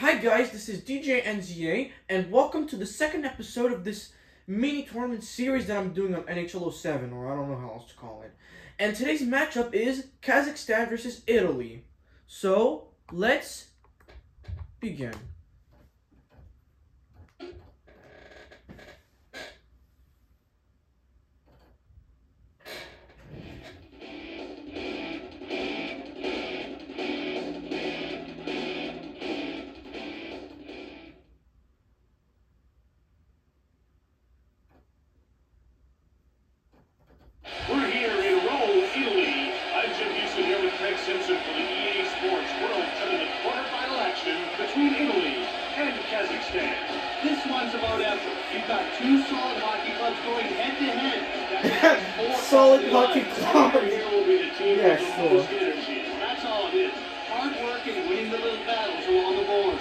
Hi guys, this is DJ NZA, and welcome to the second episode of this mini tournament series that I'm doing on NHL 07, or I don't know how else to call it. And today's matchup is Kazakhstan versus Italy. So, let's begin. The team Yeah, sure. That's all it is. Hard work and winning the little battles along the board.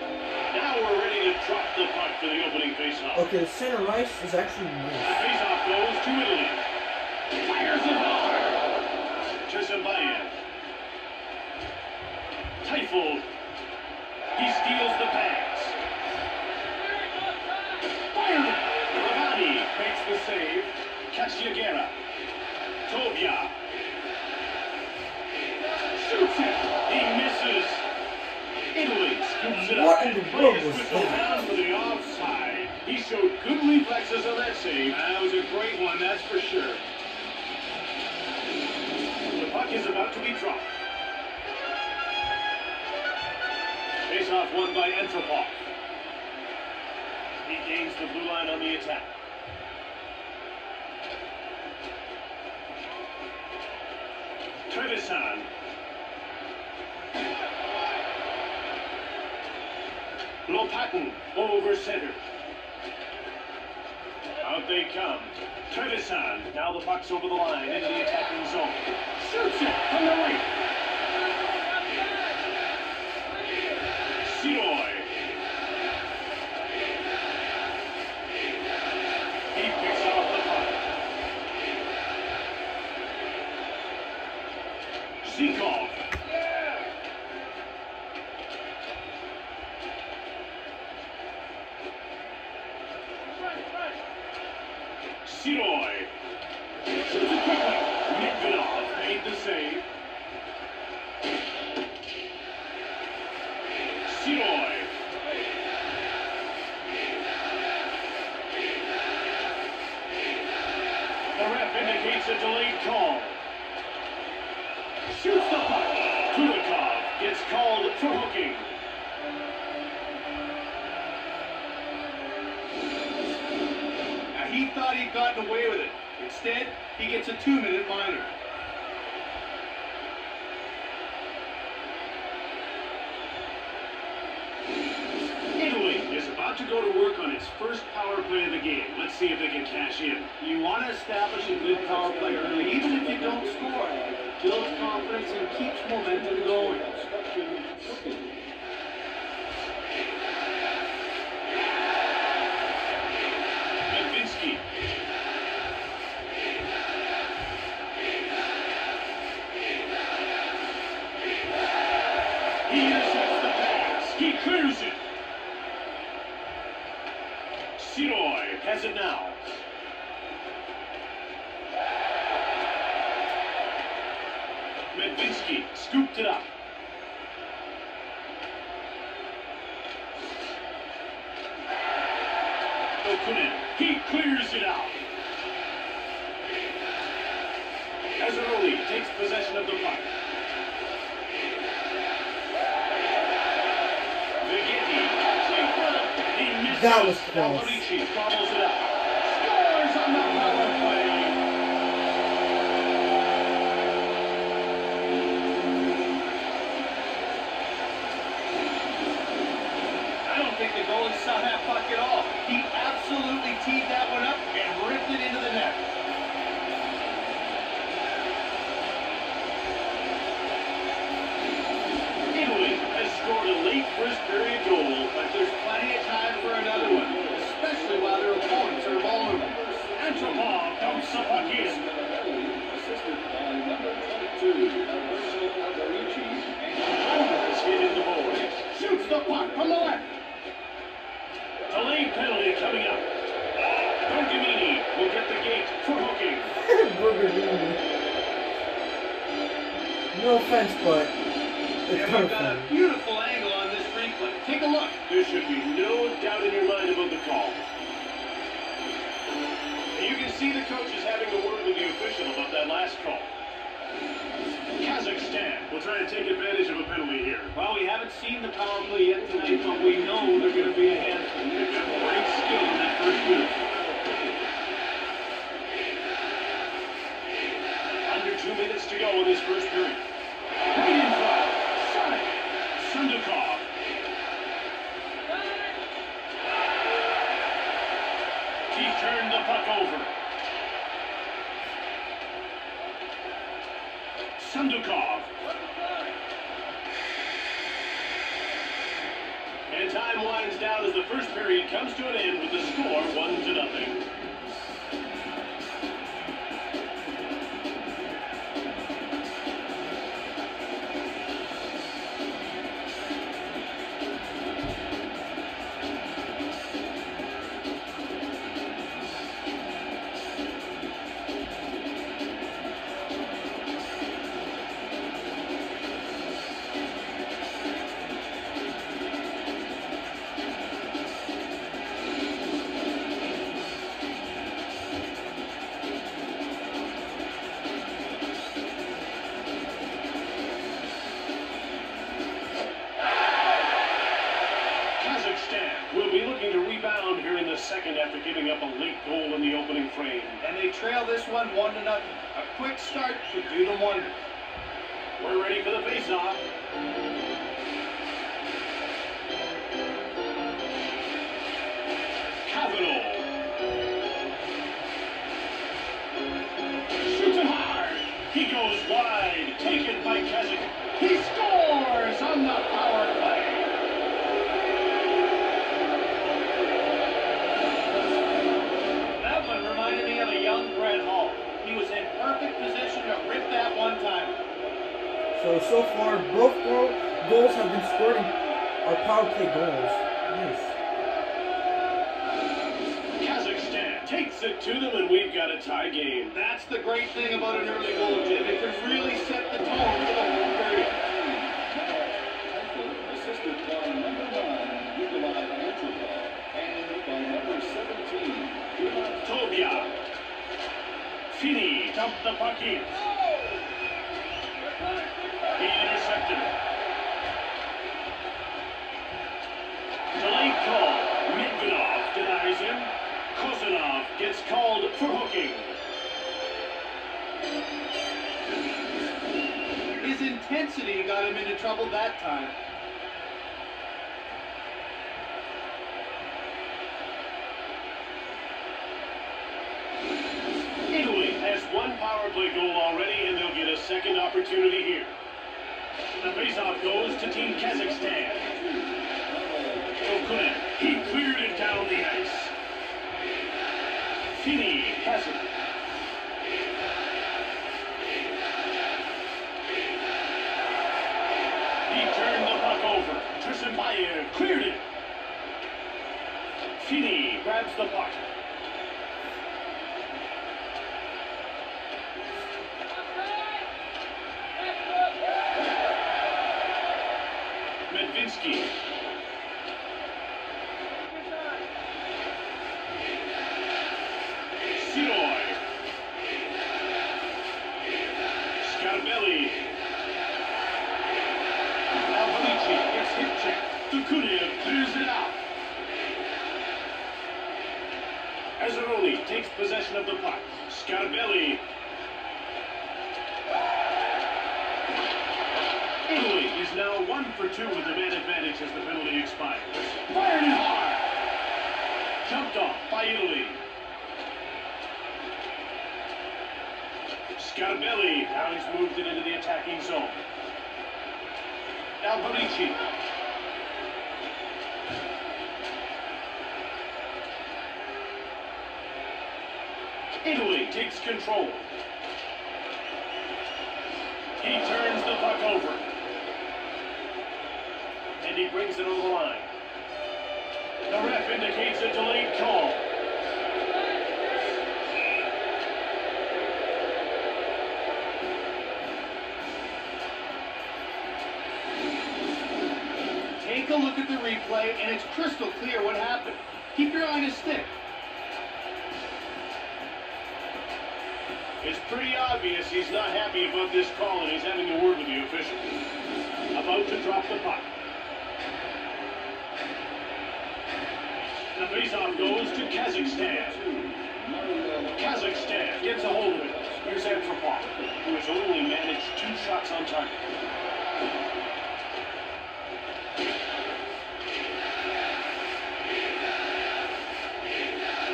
Now we're ready to drop the puck for the opening faceoff. Okay, the center ice is actually The nice. faceoff goes to Italy. Fires it hard. Chisambayev. Teifel. He steals the pass. Fired it. Ravani makes the save. Kashiagera. Tovia. Shoots it. He misses. Italy scoops it up. What in the world was that? for the offside. He showed good reflexes on that save. That was a great one, that's for sure. Is about to be dropped. Face off won by Antropov. He gains the blue line on the attack. Trevisan. Lopatin over center. Out they come. Trevisan. Now the puck's over the line into the attacking zone. Shoots it from the right. He gets a two-minute minor. Italy is about to go to work on its first power play of the game. Let's see if they can cash in. You want to establish a good power play early, even if you don't score. Builds confidence and keeps momentum going. Siroy has it now. Medvinsky scooped it up. Okunin, he clears it out. Azaroli takes possession of the puck. Power play. I don't think the goalie saw that puck at all. He absolutely teed that offense, but it's And kind of got a beautiful angle on this replay. Take a look. There should be no doubt in your mind about the call. And you can see the coaches having a word with the official about that last call. Kazakhstan will try and take advantage of a penalty here. Well, we haven't seen the power play yet tonight, but we know they're going to be ahead. They've got great skill in that first move. He turned the puck over. Sundukov. And time winds down as the first period comes to an end with the score one to nothing. So far, both goal, goals have been scored in our power play goals. Nice. Kazakhstan takes it to them, and we've got a tie game. That's the great thing about an early goal, Jim. It can really set the tone for the whole period. assisted by number nine, Nikolai Antropov, and by number 17, Ivan Tobia. Fini dumped the puck Medvedov denies him. Kozanov gets called for hooking. His intensity got him into trouble that time. Italy has one power play goal already, and they'll get a second opportunity here. The faceoff goes to Team Kazakhstan. He cleared it down the ice. Fini has it. He turned the puck over. Trissenbayer cleared it. Fini grabs the puck. Medvinsky. Siroy. Scarabelli. Alvanici gets hip checked. Dukunin clears it out. Azzaroni takes possession of the puck. Scarabelli. Italy is now one for two with the man advantage as the penalty expires. Fired it hard. Jumped off by Italy. Scarabelli. Now he's moved it into the attacking zone. Alberici. Italy takes control. He turns the puck over. And he brings it on the line. The ref indicates a delayed call. Take a look at the replay, and it's crystal clear what happened. Keep your eye on his stick. It's pretty obvious he's not happy about this call and he's having a word with the official. About to drop the puck. The faceoff goes to Kazakhstan. Kazakhstan gets a hold of it. Here's Antropov, who has only managed two shots on target.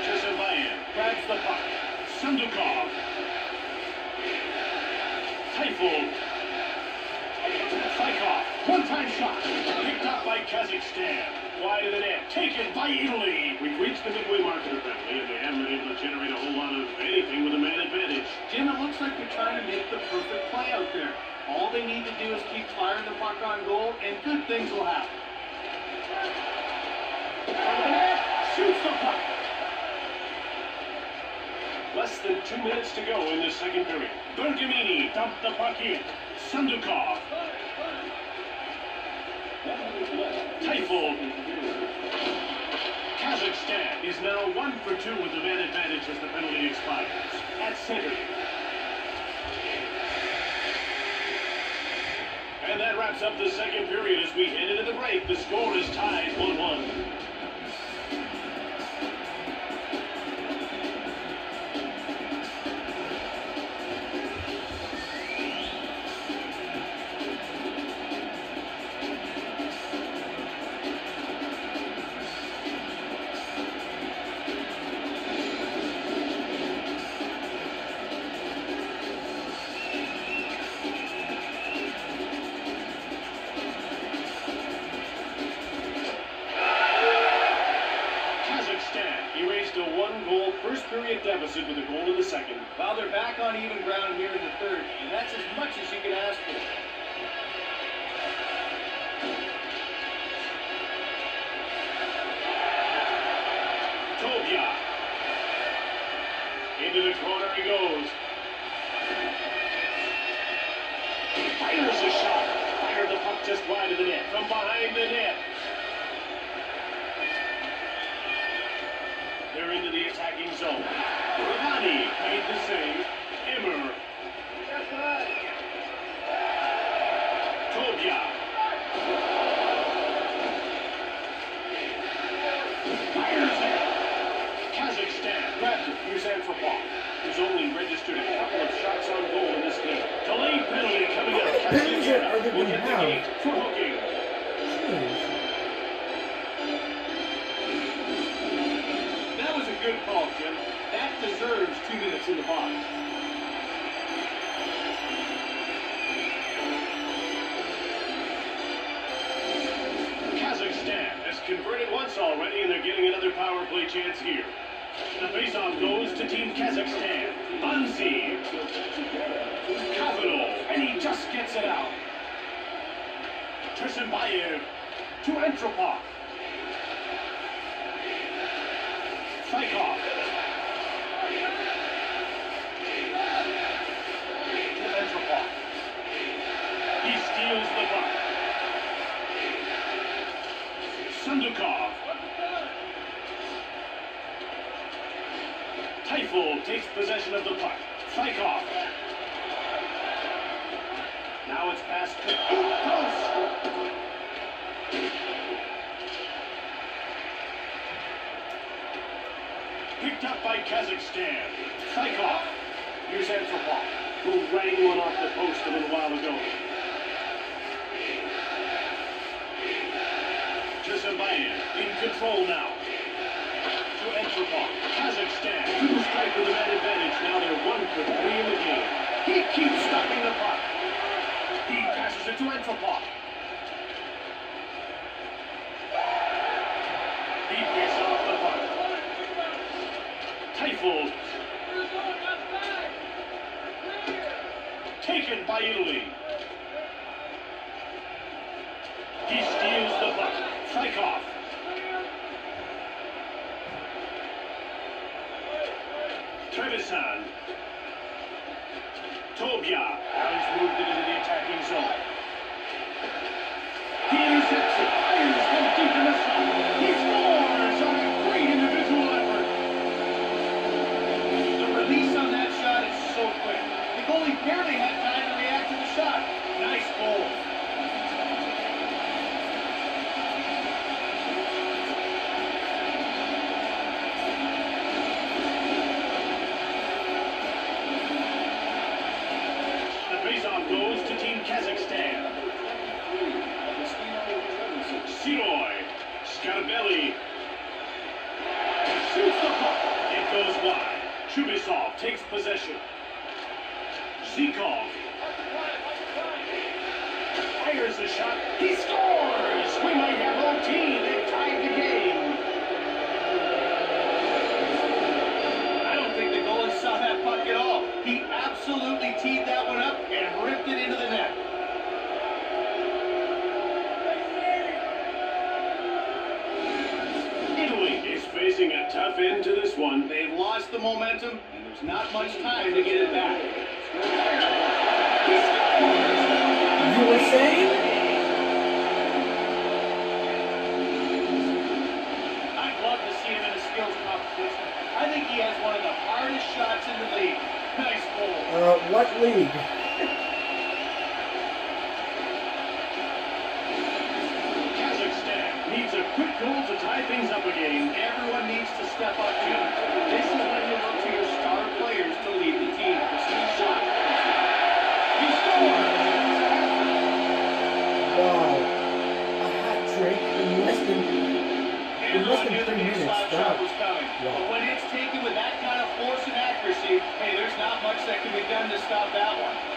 Chisimbayan grabs the puck. Sandukov. Psychov. One-time shot. Picked up by Kazakhstan. Wide of the net. Taken by Italy. We've reached the midway mark apparently, and they haven't been able to generate a whole lot of anything with a man advantage. Jim, it looks like they're trying to make the perfect play out there. All they need to do is keep firing the puck on goal, and good things will happen. Shoots the puck. Less than two minutes to go in the second period. Bergamini dumped the puck in. Sandukov. Typhoon. Kazakhstan is now one for two with the man advantage as the penalty expires. At center. And that wraps up the second period as we head into the break. The score is tied 1-1. Into the corner he goes. Fires a shot. Fired the puck just wide of the net. From behind the net. They're into the attacking zone. Ravani made the save. Emmer. Who's only registered a couple of shots on goal in this game. Delayed penalty coming up. What penalties are- they gonna the have? for hooking. Jeez. That was a good call, Jim. That deserves two minutes in the box. Kazakhstan has converted once already, and they're getting another power play chance here. The faceoff goes to Team Kazakhstan. Banzi. Kavanov, and he just gets it out. Trishambayev to Antropov. Psychov. To Antropov. He steals the puck. Sandukov. Typhoon takes possession of the puck. Psychov. Now it's passed to Close. Picked up by Kazakhstan. Psychov. Here's Antropov, who rang one off the post a little while ago. Chisimbayan in control now. Kazakhstan the strike with man advantage. Now they're one for three in the game. Facing a tough end to this one. They've lost the momentum, and there's not much time to get it back. You were saying? I'd love to see him in a skills competition. I think he has one of the hardest shots in the league. Nice goal. Uh, what league? Tie things up again. Everyone needs to step up, Jim. This is when you look to your star players to lead the team. Shot. He scores! Wow. A hat trick in less than. Everyone less than three minutes, shot was coming. Wow. But when it's taken with that kind of force and accuracy, hey, there's not much that can be done to stop that one.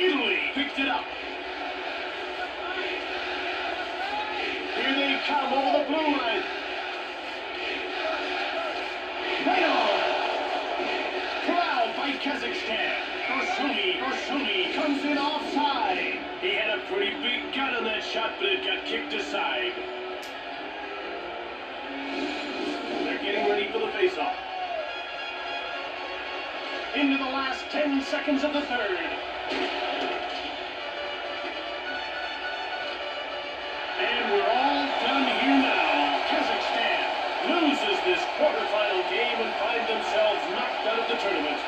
Italy picked it up. Here they come over the blue line. Right on. Corralled by Kazakhstan. Korsuni, Korsuni comes in offside. He had a pretty big gun on that shot, but it got kicked aside. They're getting ready for the faceoff. Into the last 10 seconds of the third. And we're all done here now. Kazakhstan loses this quarterfinal game and find themselves knocked out of the tournament.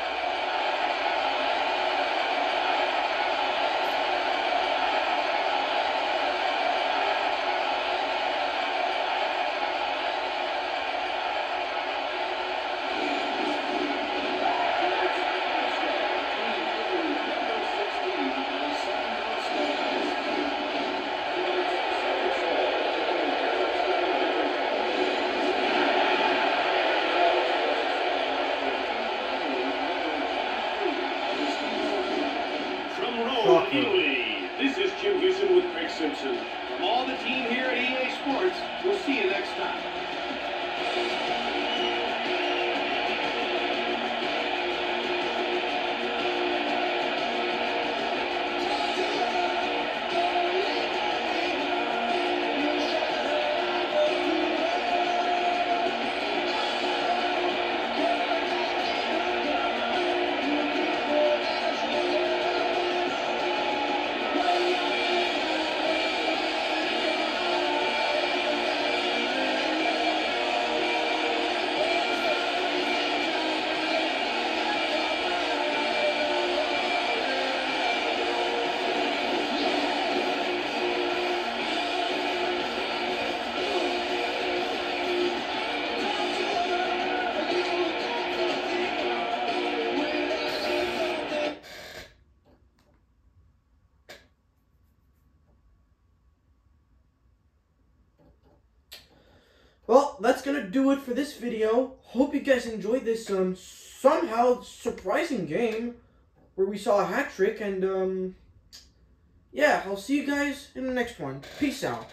From Rome, Shocker. Italy, this is Jim Hughson with Craig Simpson. From all the team here at EA Sports, we'll see you next time. Do it for this video. Hope you guys enjoyed this um somehow surprising game where we saw a hat trick and um yeah, I'll see you guys in the next one. Peace out.